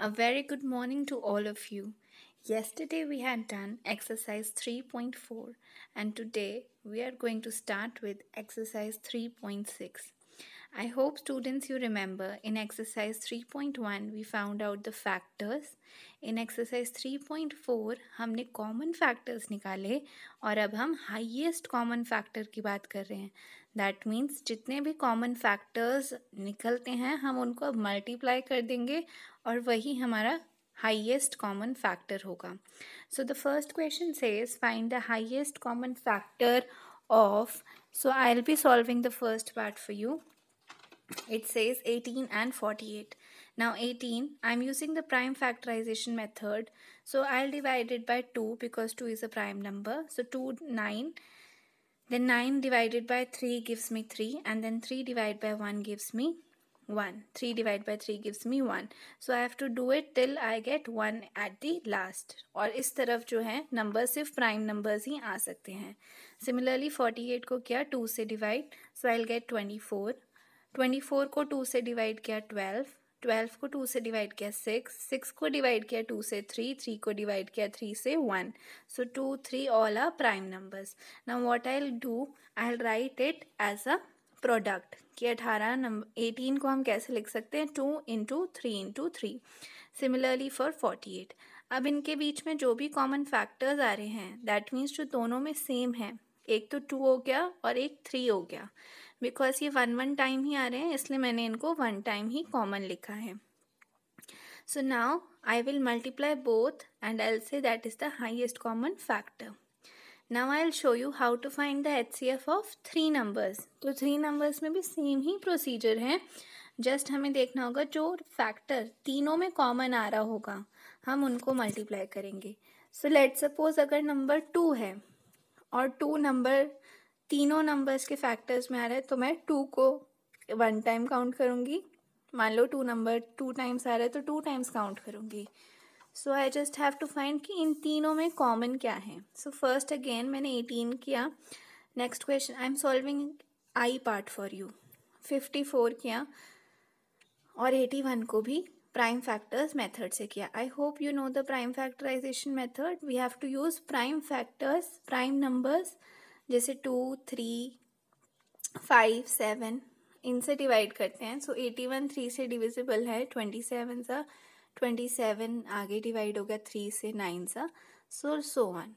A very good morning to all of you. Yesterday we had done exercise 3.4 and today we are going to start with exercise 3.6. I hope students you remember in exercise 3.1 we found out the factors. In exercise 3.4 हमने common factors निकाले और अब हम highest common factor की बात कर रहे हैं दैट मीन्स जितने भी कॉमन फैक्टर्स निकलते हैं, हम उनको अब मल्टीप्लाई कर देंगे और वही हमारा हाइएस्ट कॉमन फैक्टर होगा। So the first question says find the highest common factor of so I'll be solving the first part for you it says 18 and 48 now 18 i'm using the prime factorization method. So i'll divide it by 2 because 2 is a prime number. So 2 9 then 9 divided by 3 gives me 3 and then 3 divided by 1 gives me 1 3 divided by 3 gives me 1 so I have to do it till I get 1 at the last और इस तरफ़ जो है number सिर्फ़ prime numbers ही आ सकते हैं similarly 48 को क्या 2 से डिवाइड सो आई गेट 24 24 को 2 से डिवाइड किया 12 ट्वेल्व को टू से डिवाइड किया सिक्स सिक्स को डिवाइड किया टू से थ्री थ्री को डिवाइड किया थ्री से one. So two three all are prime numbers now what I do I write it as a product कि अठारह नंबर एटीन को हम कैसे लिख सकते हैं? Two into three into three similarly for forty eight अब इनके बीच में जो भी कॉमन फैक्टर्स आ रहे हैं दैट मीन्स जो दोनों में सेम है। एक तो टू हो गया और एक थ्री हो गया। बिकॉज़ ये वन वन टाइम ही आ रहे हैं, इसलिए मैंने इनको वन टाइम ही कॉमन लिखा है। So now I will multiply both and I say that is the highest common factor now I will show you how to find the H C F of three numbers तो three numbers में भी same ही procedure है। Just हमें देखना होगा जो factor तीनों में कॉमन आ रहा होगा, हम उनको मल्टीप्लाई करेंगे। सो लेट सपोज़ अगर नंबर टू है, और टू नंबर तीनों नंबर्स के फैक्टर्स में आ रहा है तो मैं टू को वन टाइम काउंट करूँगी। मान लो टू नंबर टू टाइम्स आ रहा है तो टू टाइम्स काउंट करूँगी। So I just have to find कि इन तीनों में कॉमन क्या है। सो फ़र्स्ट अगेन मैंने एटीन किया। Next question I am solving I part for you fifty four किया। और एटी वन को भी प्राइम फैक्टर्स मेथड से किया। I hope you know the prime factorization method we have to use prime factors prime numbers जैसे two three five seven इनसे divide करते हैं। सो एटी वन थ्री से डिविजिबल है ट्वेंटी सेवन सा twenty seven आगे डिवाइड हो गया थ्री से नाइन सा। So so one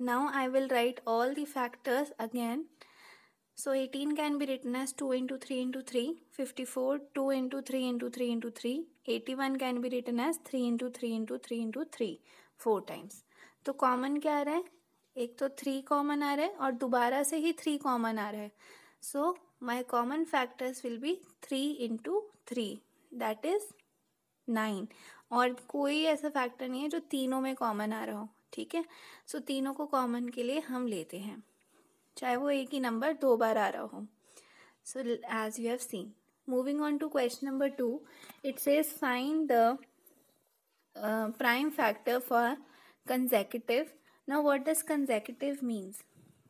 now I will write all the factors again so 18 can be written as 2 into 3 into 3 54 2 into 3 into 3 into 3 81 can be written as 3 into 3 into 3 into 3 four times तो common क्या आ रहा है? एक तो three common आ रहा है और दोबारा से ही थ्री कॉमन आ रहा है। So my common factors will be three into three that is nine और कोई ऐसा फैक्टर नहीं है जो तीनों में कॉमन आ रहा हो, ठीक है? सो तीनों को कॉमन के लिए हम लेते हैं। चाहे वो एक ही नंबर दो बार आ रहा हो। So as you have seen moving on to question number two it says find the prime factor for consecutive Now, what does consecutive means?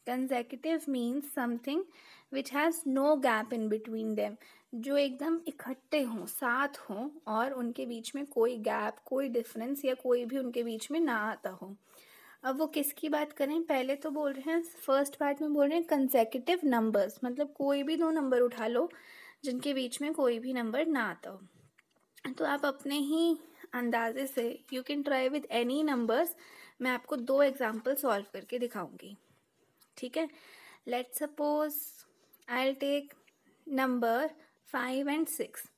Consecutive means something which has no gap in between them. जो एकदम इकट्ठे हों साथ हों और उनके बीच में कोई गैप कोई डिफरेंस या कोई भी उनके बीच में ना आता हो अब वो किसकी बात करें पहले तो बोल रहे हैं फ़र्स्ट पार्ट में बोल रहे हैं कंसेक्यूटिव नंबर्स मतलब कोई भी दो नंबर उठा लो जिनके बीच में कोई भी नंबर ना आता हो तो आप अपने ही अंदाजे से you can try with any numbers मैं आपको दो एग्ज़ाम्पल सॉल्व करके दिखाऊँगी। ठीक है? Let suppose I take number five and six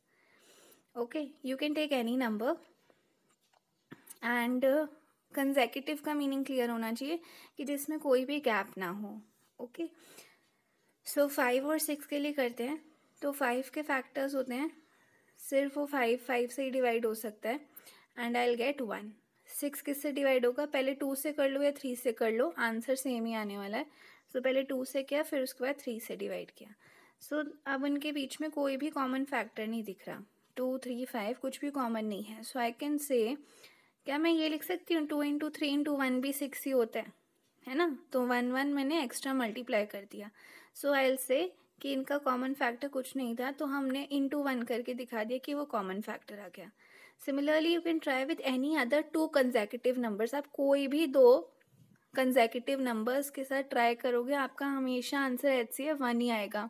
okay you can take any number and consecutive का मीनिंग क्लियर होना चाहिए कि जिसमें कोई भी गैप ना हो। ओके सो फाइव और सिक्स के लिए करते हैं। तो फाइव के फैक्टर्स होते हैं। सिर्फ़ वो फाइव फाइव से ही डिवाइड हो सकता है। And I'll get one six किस से डिवाइड होगा? पहले टू से कर लो या थ्री से कर लो? आंसर सेम ही आने वाला है। सो so, पहले टू से किया फिर उसके बाद थ्री से डिवाइड किया। सो so, अब उनके बीच में कोई भी कॉमन फैक्टर नहीं दिख रहा। टू थ्री फाइव कुछ भी कॉमन नहीं है। सो आई कैन से क्या मैं ये लिख सकती हूँ? Two into three into one भी सिक्स ही होता है है ना? तो वन वन मैंने एक्स्ट्रा मल्टीप्लाई कर दिया। सो आई एल से कि इनका कॉमन फैक्टर कुछ नहीं था तो हमने इंटू वन करके दिखा दिया कि वो कॉमन फैक्टर आ गया। Similarly you can try with any other two consecutive numbers आप कोई भी दो कंजेकेटिव नंबर्स के साथ ट्राई करोगे, आपका हमेशा answer H C F one ही आएगा।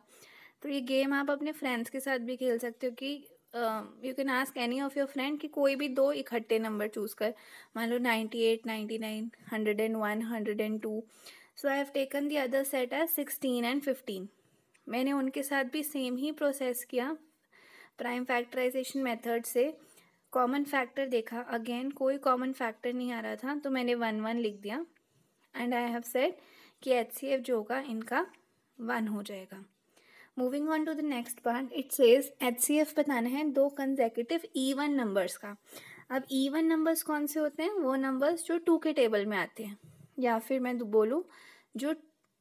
तो ये गेम आप अपने फ्रेंड्स के साथ भी खेल सकते हो कि you can ask any of your friend कि कोई भी दो इकट्ठे नंबर चूज़ कर। मान लो ninety eight ninety nine hundred and one hundred and two so I have taken the other set as sixteen and fifteen मैंने उनके साथ भी सेम ही प्रोसेस किया प्राइम फैक्टराइजेशन मेथड से। कॉमन फैक्टर देखा। अगेन कोई कॉमन फैक्टर नहीं आ रहा था तो मैंने वन वन लिख दिया। एंड आई हैव सेड कि एच सी एफ़ जो होगा, इनका वन हो जाएगा। Moving on to the next part it says H C F बताना है दो कंजेकेटिव ईवन नंबर्स का। अब ईवन नंबर्स कौन से होते हैं? वो नंबर्स जो टू के टेबल में आते हैं। या फिर मैं बोलूँ, जो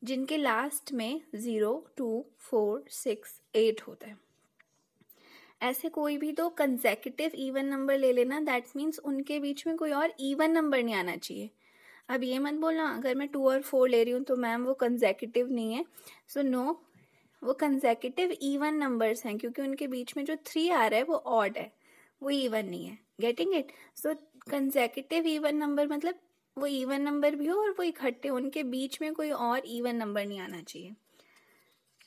जिनके लास्ट में zero two four six eight होता है। ऐसे कोई भी दो कंजेकेटिव इवन नंबर ले लेना दैट मीन्स उनके बीच में कोई और इवन नंबर नहीं आना चाहिए। अब ये मत बोलना अगर मैं टू और फोर ले रही हूँ तो मैम वो कंजेकेटिव नहीं है। सो so, नो no, वो कंजेकेटिव इवन नंबर्स हैं क्योंकि उनके बीच में जो थ्री आ रहा है वो ऑड है वो इवन नहीं है। Getting it so consecutive even number मतलब वो इवन नंबर भी हो और वो इकट्ठे उनके बीच में कोई और इवन नंबर नहीं आना चाहिए।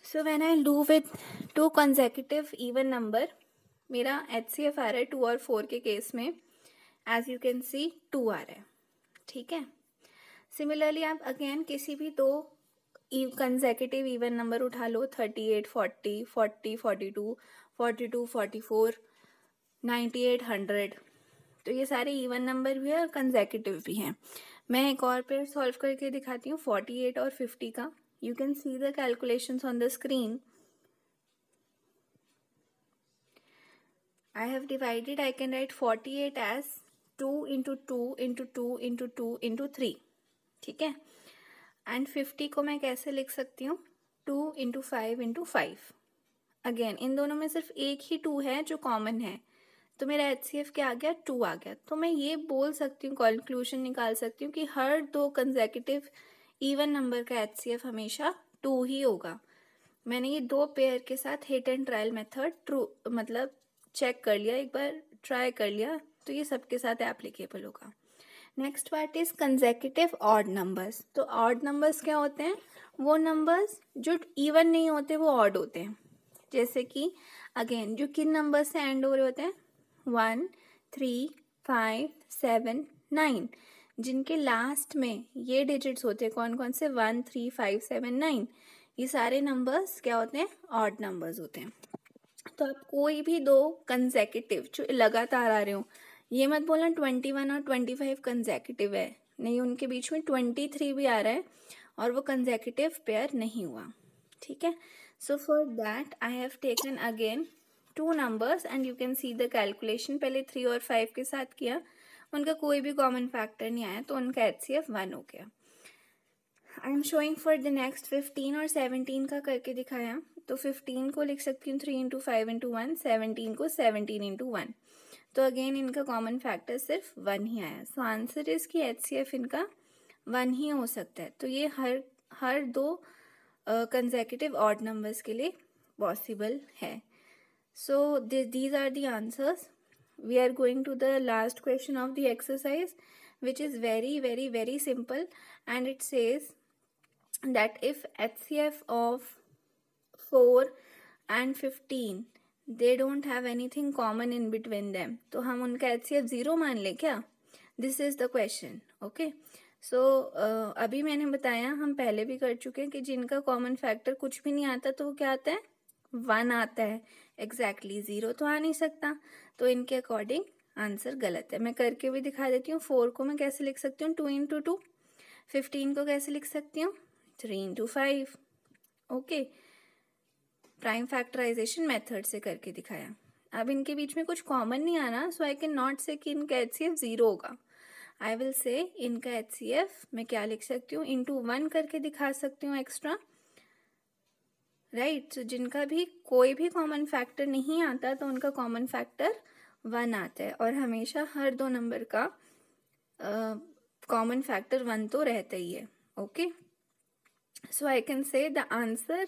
So when I do with two consecutive even number मेरा एच सी एफ़ आ रहा है टू और फोर के केस में। As you can see two आ रहा है। ठीक है? सिमिलरली आप अगेन किसी भी दो कंजेकेटिव इवन नंबर उठा लो। Thirty eight forty forty forty two forty two forty four ninety eight hundred तो ये सारे इवन नंबर भी है और कंजेकेटिव भी हैं। मैं एक और पेयर सॉल्व करके दिखाती हूँ फोर्टी एट और फिफ्टी का। You can see the calculation on the screen I have divided, I can write 48 as 2 into 2 into 2 into 2 into 3 ठीक है? एंड 50 को मैं कैसे लिख सकती हूँ? 2 into five into five again इन दोनों में सिर्फ़ एक ही टू है जो कॉमन है। तो मेरा एच सी एफ़ क्या आ गया? टू आ गया। तो मैं ये बोल सकती हूँ कंक्लूजन निकाल सकती हूँ कि हर दो कंजेकेटिव इवन नंबर का एच सी एफ़ हमेशा टू ही होगा। मैंने ये दो पेयर के साथ hit and trial method true मतलब चेक कर लिया, एक बार ट्राई कर लिया तो ये सबके साथ एप्लीकेबल होगा। Next part is consecutive odd numbers तो ऑड नंबर्स क्या होते हैं? वो नंबर्स जो इवन नहीं होते, वो ऑड होते हैं। जैसे कि अगेन जो किन नंबर से एंड हो रहे होते हैं? One three five seven nine जिनके लास्ट में ये डिजिट्स होते हैं कौन कौन से? One three five seven nine ये सारे नंबर्स क्या होते हैं? ऑड नंबर्स होते हैं। तो आप कोई भी दो कंजेकेटिव जो लगातार आ रहे हो, ये मत बोलना ट्वेंटी वन और ट्वेंटी फाइव कंजेकेटिव है। नहीं, उनके बीच में ट्वेंटी थ्री भी आ रहा है और वो कंजेकेटिव पेयर नहीं हुआ। ठीक है? So for that I have taken again two numbers and you can see the calculation पहले थ्री और फाइव के साथ किया, उनका कोई भी कॉमन फैक्टर नहीं आया तो उनका एच सी एफ़ वन हो गया। I am showing for the next fifteen और सेवनटीन का करके दिखाया। तो फिफ्टीन को लिख सकती हूँ three into five into one seventeen को सेवनटीन इंटू वन तो अगेन इनका कॉमन फैक्टर सिर्फ़ वन ही आया। सो आंसर इज़ कि एच सी एफ़ इनका वन ही हो सकता है। तो ये हर हर दो कंजेकेटिव ऑड नंबर्स के लिए पॉसिबल है। Th these are the answers. We are going to the last question of the exercise, which is very very very simple, and it says that if HCF of 4 and 15 they don't have anything common in between them तो हम उनका HCF zero मान लें क्या? This is the question okay so अभी मैंने बताया, हम पहले भी कर चुके हैं कि जिनका कॉमन फैक्टर कुछ भी नहीं आता तो वो क्या आता है? वन आता है एग्जैक्टली exactly ज़ीरो तो आ नहीं सकता। तो इनके अकॉर्डिंग आंसर गलत है। मैं करके भी दिखा देती हूँ फोर को मैं कैसे लिख सकती हूँ? टू इंटू टू फिफ्टीन को कैसे लिख सकती हूँ? Three into five okay prime factorization method से करके दिखाया। अब इनके बीच में कुछ कॉमन नहीं आना सो आई कैन नॉट से कि इनका एच सी एफ़ ज़ीरो होगा। आई विल से इनका एच सी एफ़ मैं क्या लिख सकती हूँ? इंटू वन करके दिखा सकती हूँ एक्स्ट्रा राइट so, जिनका भी कोई भी कॉमन फैक्टर नहीं आता तो उनका कॉमन फैक्टर वन आता है। और हमेशा हर दो नंबर का कॉमन फैक्टर वन तो रहता ही है। Okay So I can say the answer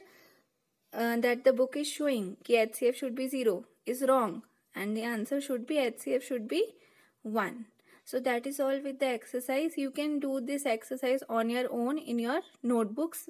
uh, that the book is showing that HCF should be 0 is wrong and the answer should be HCF should be 1. So that is all with the exercise. You can do this exercise on your own in your notebooks.